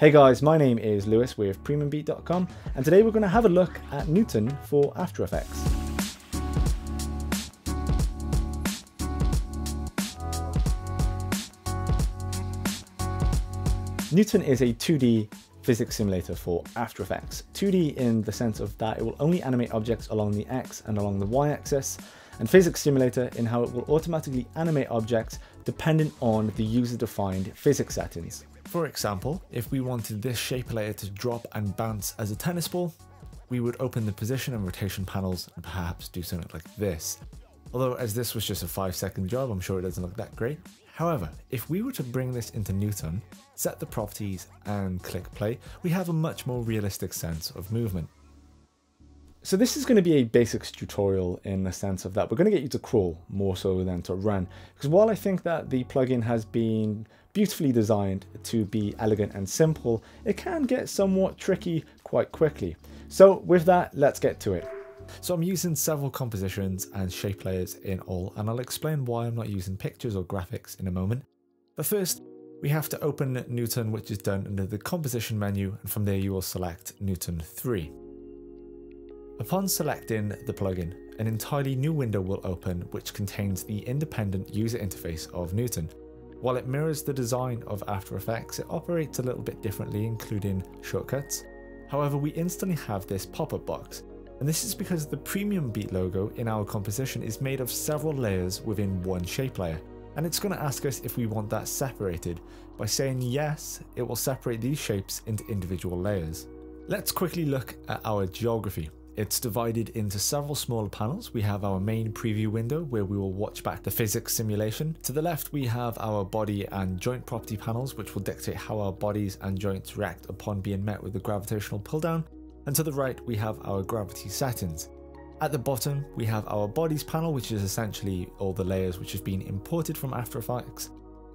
Hey guys, my name is Lewis with PremiumBeat.com and today we're going to have a look at Newton for After Effects. Newton is a 2D physics simulator for After Effects. 2D in the sense of that it will only animate objects along the X and along the Y axis, and physics simulator in how it will automatically animate objects dependent on the user-defined physics settings. For example, if we wanted this shape layer to drop and bounce as a tennis ball, we would open the position and rotation panels and perhaps do something like this. Although as this was just a 5 second job, I'm sure it doesn't look that great. However, if we were to bring this into Newton, set the properties and click play, we have a much more realistic sense of movement. So this is going to be a basics tutorial in the sense of that we're going to get you to crawl more so than to run. Because while I think that the plugin has been beautifully designed to be elegant and simple, it can get somewhat tricky quite quickly. So with that, let's get to it. So I'm using several compositions and shape layers in all, and I'll explain why I'm not using pictures or graphics in a moment. But first, we have to open Newton, which is done under the composition menu, and from there you will select Newton 3. Upon selecting the plugin, an entirely new window will open which contains the independent user interface of Newton. While it mirrors the design of After Effects, it operates a little bit differently, including shortcuts. However, we instantly have this pop-up box, and this is because the Premium Beat logo in our composition is made of several layers within one shape layer, and it's going to ask us if we want that separated. By saying yes, it will separate these shapes into individual layers. Let's quickly look at our geography. It's divided into several smaller panels. We have our main preview window where we will watch back the physics simulation. To the left, we have our body and joint property panels, which will dictate how our bodies and joints react upon being met with the gravitational pull down. And to the right, we have our gravity settings. At the bottom, we have our bodies panel, which is essentially all the layers which have been imported from After Effects,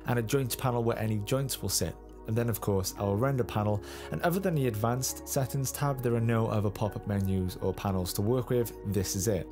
and a joints panel where any joints will sit and then of course our render panel, and other than the advanced settings tab there are no other pop-up menus or panels to work with, this is it.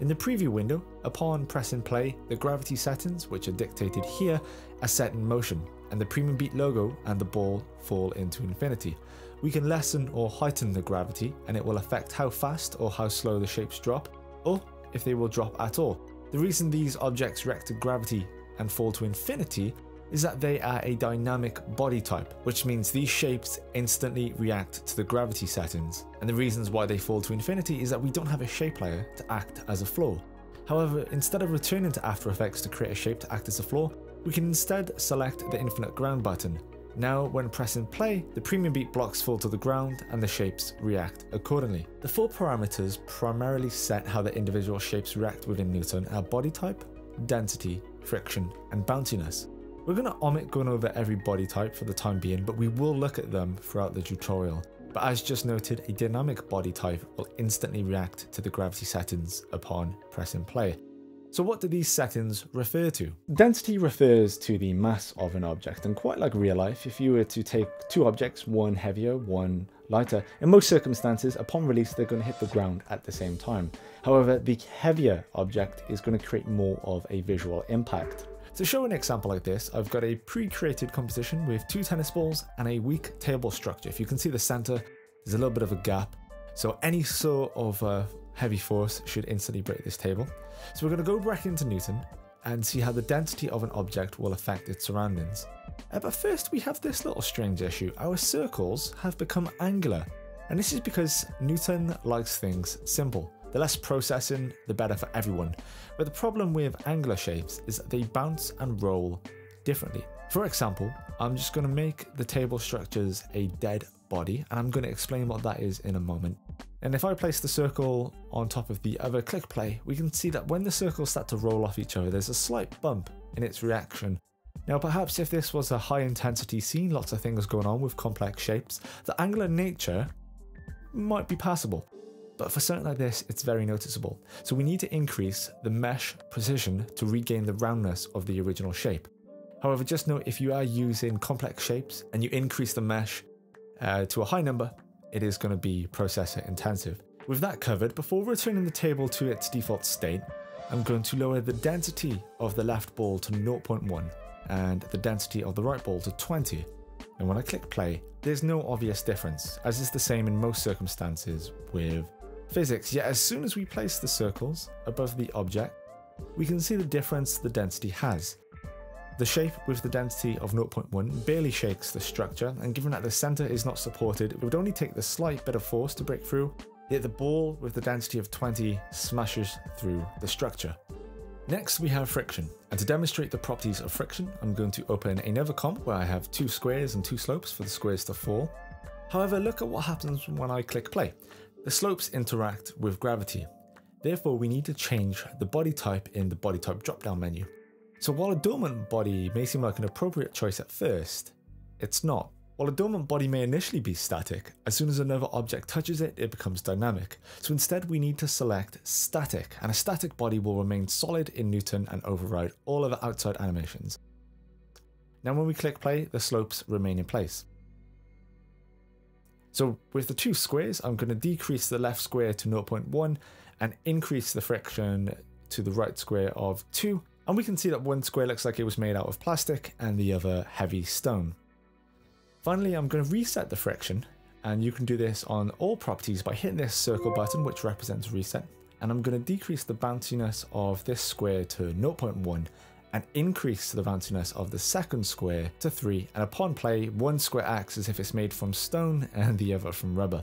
In the preview window, upon pressing play, the gravity settings, which are dictated here, are set in motion, and the Premium Beat logo and the ball fall into infinity. We can lessen or heighten the gravity, and it will affect how fast or how slow the shapes drop, or if they will drop at all. The reason these objects react to gravity and fall to infinity is that they are a dynamic body type, which means these shapes instantly react to the gravity settings. And the reasons why they fall to infinity is that we don't have a shape layer to act as a floor. However, instead of returning to After Effects to create a shape to act as a floor, we can instead select the infinite ground button. Now, when pressing play, the premium beat blocks fall to the ground and the shapes react accordingly. The four parameters primarily set how the individual shapes react within Newton are body type, density, friction, and bounciness. We're going to omit going over every body type for the time being, but we will look at them throughout the tutorial. But as just noted, a dynamic body type will instantly react to the gravity settings upon pressing play. So what do these settings refer to? Density refers to the mass of an object, and quite like real life, if you were to take two objects, one heavier, one lighter, in most circumstances, upon release, they're going to hit the ground at the same time. However, the heavier object is going to create more of a visual impact. To show an example like this, I've got a pre-created composition with two tennis balls and a weak table structure. If you can see the center, there's a little bit of a gap. So any sort of uh, heavy force should instantly break this table. So we're going to go back into Newton and see how the density of an object will affect its surroundings. Uh, but first we have this little strange issue. Our circles have become angular. And this is because Newton likes things simple. The less processing, the better for everyone. But the problem with angular shapes is that they bounce and roll differently. For example, I'm just going to make the table structures a dead body and I'm going to explain what that is in a moment. And if I place the circle on top of the other click play, we can see that when the circles start to roll off each other, there's a slight bump in its reaction. Now perhaps if this was a high intensity scene, lots of things going on with complex shapes, the angular nature might be passable. But for something like this, it's very noticeable. So we need to increase the mesh precision to regain the roundness of the original shape. However, just note if you are using complex shapes and you increase the mesh uh, to a high number, it is going to be processor intensive. With that covered, before returning the table to its default state, I'm going to lower the density of the left ball to 0.1 and the density of the right ball to 20. And when I click play, there's no obvious difference, as is the same in most circumstances with physics. Yet as soon as we place the circles above the object, we can see the difference the density has. The shape with the density of 0.1 barely shakes the structure, and given that the center is not supported, it would only take the slight bit of force to break through, yet the ball with the density of 20 smashes through the structure. Next we have friction, and to demonstrate the properties of friction, I'm going to open another comp where I have two squares and two slopes for the squares to fall. However, look at what happens when I click play. The slopes interact with gravity. Therefore, we need to change the body type in the body type drop-down menu. So while a dormant body may seem like an appropriate choice at first, it's not. While a dormant body may initially be static, as soon as another object touches it, it becomes dynamic. So instead we need to select static, and a static body will remain solid in Newton and override all other outside animations. Now when we click play, the slopes remain in place. So with the two squares, I'm going to decrease the left square to 0.1 and increase the friction to the right square of 2 and we can see that one square looks like it was made out of plastic and the other heavy stone. Finally, I'm going to reset the friction. And you can do this on all properties by hitting this circle button which represents reset. And I'm going to decrease the bounciness of this square to 0.1 and increase the bounciness of the second square to 3 and upon play one square acts as if it's made from stone and the other from rubber.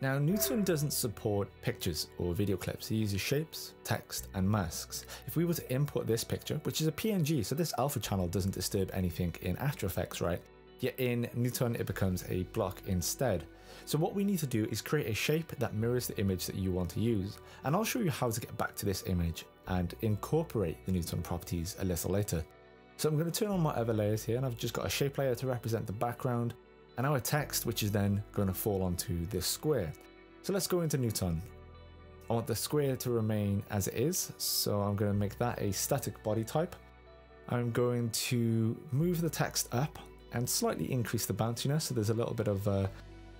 Now, Newton doesn't support pictures or video clips. He uses shapes, text, and masks. If we were to import this picture, which is a PNG, so this alpha channel doesn't disturb anything in After Effects, right? Yet in Newton, it becomes a block instead. So what we need to do is create a shape that mirrors the image that you want to use. And I'll show you how to get back to this image and incorporate the Newton properties a little later. So I'm going to turn on my other layers here and I've just got a shape layer to represent the background and our text, which is then going to fall onto this square. So let's go into Newton. I want the square to remain as it is, so I'm going to make that a static body type. I'm going to move the text up and slightly increase the bounciness so there's a little bit of uh,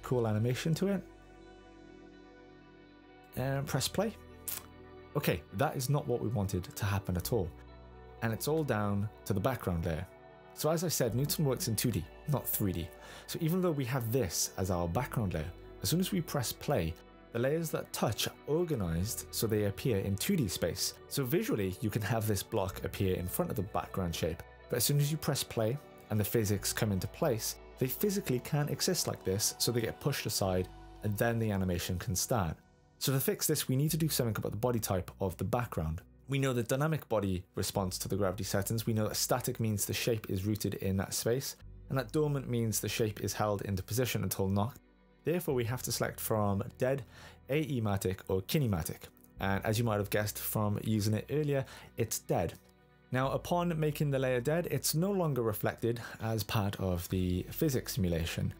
cool animation to it. And press play. Okay, that is not what we wanted to happen at all. And it's all down to the background layer. So as I said, Newton works in 2D, not 3D. So even though we have this as our background layer, as soon as we press play, the layers that touch are organized so they appear in 2D space. So visually, you can have this block appear in front of the background shape, but as soon as you press play and the physics come into place, they physically can't exist like this, so they get pushed aside and then the animation can start. So to fix this, we need to do something about the body type of the background. We know the dynamic body responds to the gravity settings. We know that static means the shape is rooted in that space, and that dormant means the shape is held into position until knocked. Therefore, we have to select from dead, aematic, or kinematic. And as you might have guessed from using it earlier, it's dead. Now, upon making the layer dead, it's no longer reflected as part of the physics simulation.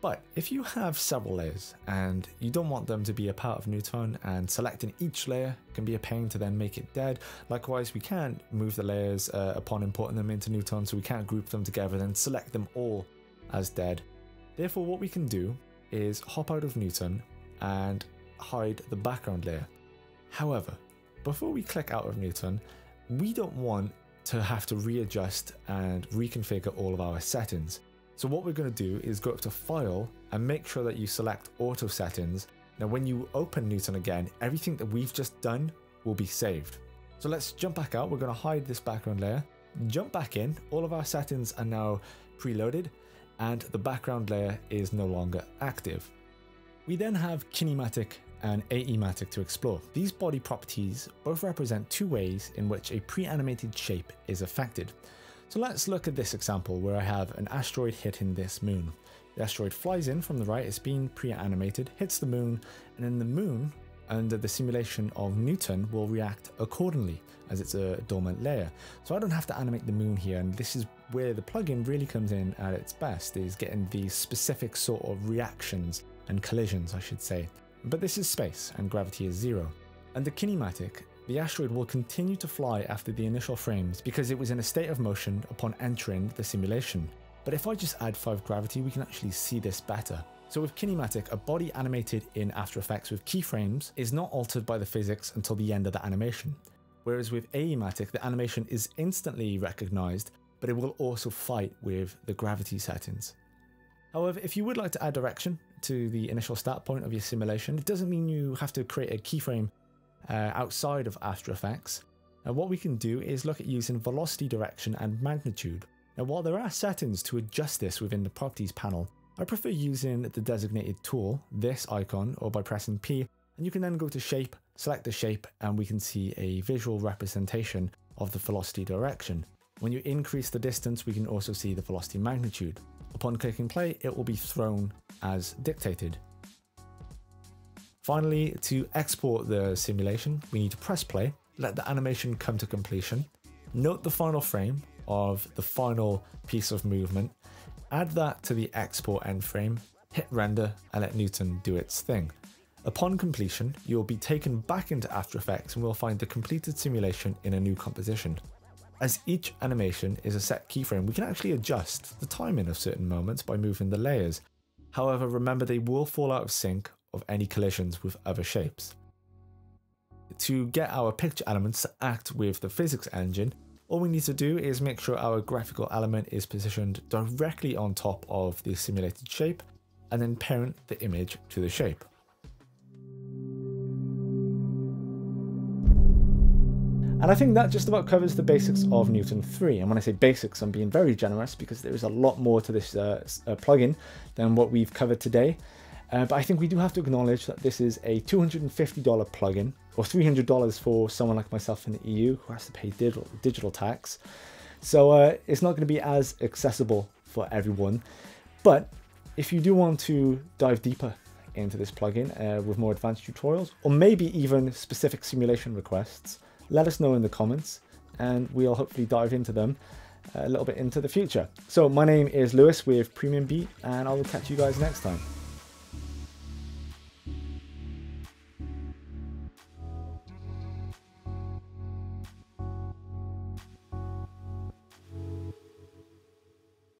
But if you have several layers and you don't want them to be a part of Newton and selecting each layer can be a pain to then make it dead, likewise we can't move the layers uh, upon importing them into Newton so we can't group them together and select them all as dead. Therefore what we can do is hop out of Newton and hide the background layer. However, before we click out of Newton, we don't want to have to readjust and reconfigure all of our settings. So what we're going to do is go up to File and make sure that you select Auto Settings. Now when you open Newton again, everything that we've just done will be saved. So let's jump back out. We're going to hide this background layer, jump back in. All of our settings are now preloaded and the background layer is no longer active. We then have kinematic and aematic to explore. These body properties both represent two ways in which a pre-animated shape is affected. So let's look at this example where I have an asteroid hitting this moon. The asteroid flies in from the right, it's been pre-animated, hits the moon, and then the moon, under the simulation of Newton, will react accordingly as it's a dormant layer. So I don't have to animate the moon here, and this is where the plugin really comes in at its best, is getting these specific sort of reactions and collisions, I should say. But this is space, and gravity is zero. Under kinematic, the asteroid will continue to fly after the initial frames because it was in a state of motion upon entering the simulation. But if I just add 5 gravity, we can actually see this better. So with kinematic, a body animated in After Effects with keyframes is not altered by the physics until the end of the animation. Whereas with aematic, the animation is instantly recognized but it will also fight with the gravity settings. However, if you would like to add direction to the initial start point of your simulation, it doesn't mean you have to create a keyframe uh, outside of After Effects. And what we can do is look at using velocity direction and magnitude. Now while there are settings to adjust this within the properties panel, I prefer using the designated tool, this icon, or by pressing P, and you can then go to shape, select the shape, and we can see a visual representation of the velocity direction. When you increase the distance, we can also see the velocity magnitude. Upon clicking play, it will be thrown as dictated. Finally, to export the simulation, we need to press play, let the animation come to completion, note the final frame of the final piece of movement, add that to the export end frame, hit render, and let Newton do its thing. Upon completion, you'll be taken back into After Effects and we'll find the completed simulation in a new composition. As each animation is a set keyframe, we can actually adjust the timing of certain moments by moving the layers. However, remember they will fall out of sync of any collisions with other shapes. To get our picture elements to act with the physics engine, all we need to do is make sure our graphical element is positioned directly on top of the simulated shape, and then parent the image to the shape. And I think that just about covers the basics of Newton 3. And when I say basics, I'm being very generous because there is a lot more to this uh, uh, plugin than what we've covered today. Uh, but I think we do have to acknowledge that this is a $250 plugin or $300 for someone like myself in the EU who has to pay digital, digital tax. So uh, it's not going to be as accessible for everyone. But if you do want to dive deeper into this plugin uh, with more advanced tutorials or maybe even specific simulation requests, let us know in the comments and we'll hopefully dive into them a little bit into the future. So my name is Lewis with Premium Beat and I will catch you guys next time.